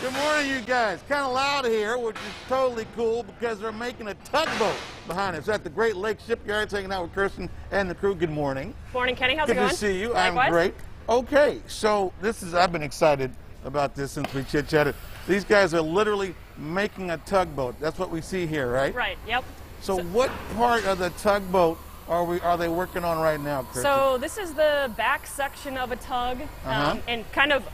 Good morning, you guys. Kind of loud here, which is totally cool because they're making a tugboat behind us at the Great Lakes Shipyard. Hanging out with Kirsten and the crew. Good morning. Morning, Kenny. How's Good it going? Good to see you. Likewise. I'm great. Okay, so this is. I've been excited about this since we chit chatted. These guys are literally making a tugboat. That's what we see here, right? Right. Yep. So, what part of the tugboat are we? Are they working on right now, Kirsten? So this is the back section of a tug, Uh-huh. um, and kind of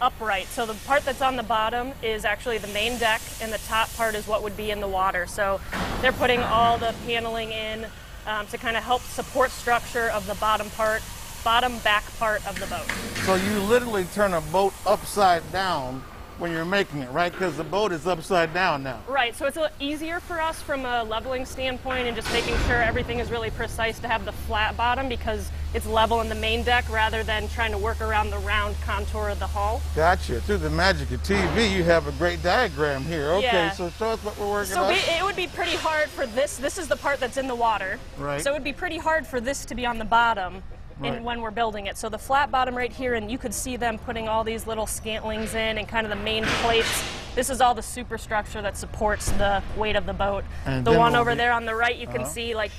upright. So the part that's on the bottom is actually the main deck, and the top part is what would be in the water. So they're putting all the paneling in um, to kind of help support structure of the bottom part, bottom back part of the boat. So you literally turn a boat upside down when you're making it, right? Because the boat is upside down now. Right, so it's a little easier for us from a leveling standpoint and just making sure everything is really precise to have the flat bottom because it's level in the main deck rather than trying to work around the round contour of the hull. Gotcha. Through the magic of TV, you have a great diagram here. Okay, Yeah. so show us what we're working So on. we, it would be pretty hard for this. This is the part that's in the water. Right. So it would be pretty hard for this to be on the bottom. Right. And when we're building it, so the flat bottom right here, and you could see them putting all these little scantlings in and kind of the main plates. This is all the superstructure that supports the weight of the boat. And the one we'll over be- there on the right, you can Uh-huh. see like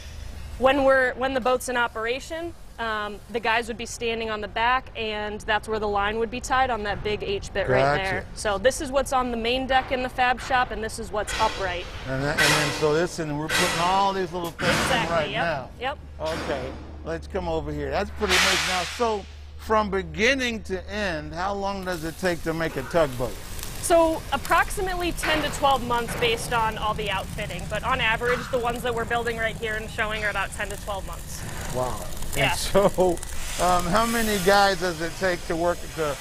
when we're when the boat's in operation. Um, the guys would be standing on the back, and that's where the line would be tied on that big H bitt right there. So this is what's on the main deck in the fab shop, and this is what's upright. and, then, and then so this, and we're putting all these little things in Exactly. right yep. now. Yep. Okay, let's come over here. That's pretty amazing. Now, so from beginning to end, how long does it take to make a tugboat? So approximately 10 to 12 months based on all the outfitting, but on average, the ones that we're building right here and showing are about 10 to 12 months. Wow. Yeah. And so, um, how many guys does it take to work to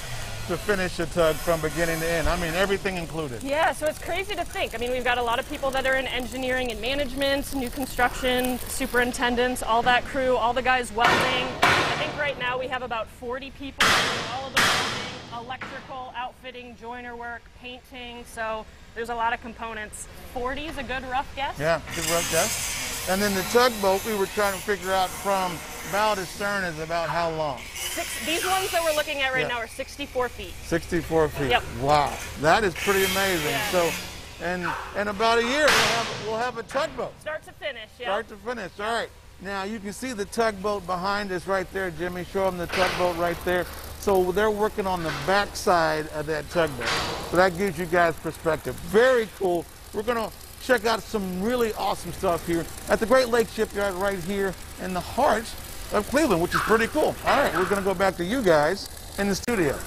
to finish a tug from beginning to end? I mean, everything included. Yeah, so it's crazy to think. I mean, we've got a lot of people that are in engineering and management, new construction, superintendents, all that crew, all the guys welding. I think right now we have about 40 people doing all of the welding, electrical, outfitting, joiner work, painting. So there's a lot of components. 40 is a good rough guess. Yeah, good rough guess. And then the tugboat, we were trying to figure out from bow to stern is about how long? Six, these ones that we're looking at right Yeah. now are 64 feet. 64 feet. Yep. Wow, that is pretty amazing. Yeah. So, and in about a year, we'll have we'll have a tugboat, Start to finish, yeah. start to finish. All right. Now you can see the tugboat behind us right there, Jimmy. Show them the tugboat right there. So they're working on the back side of that tugboat. So that gives you guys perspective. Very cool. We're gonna check out some really awesome stuff here at the Great Lakes Shipyard right here in the heart of Cleveland, which is pretty cool. All right, we're gonna go back to you guys in the studio.